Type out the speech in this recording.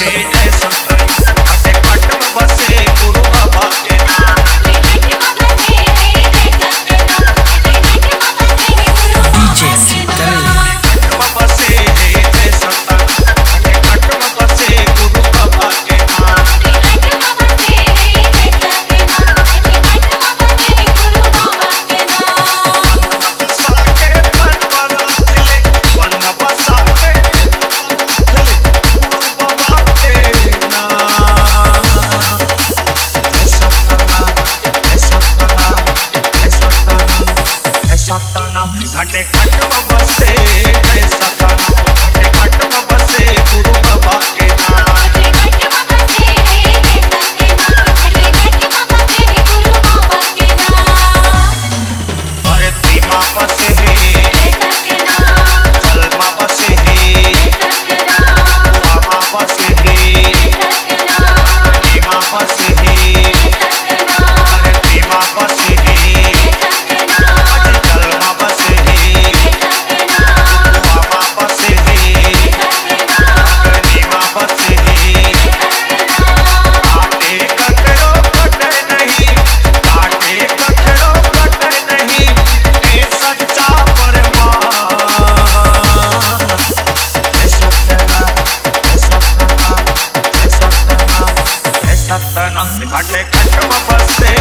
Give it some ਸਾਡੇ ਕੱਟ ਵਸਤੇ ਪੈਸਾ ਦਾ घट कछुआ बसे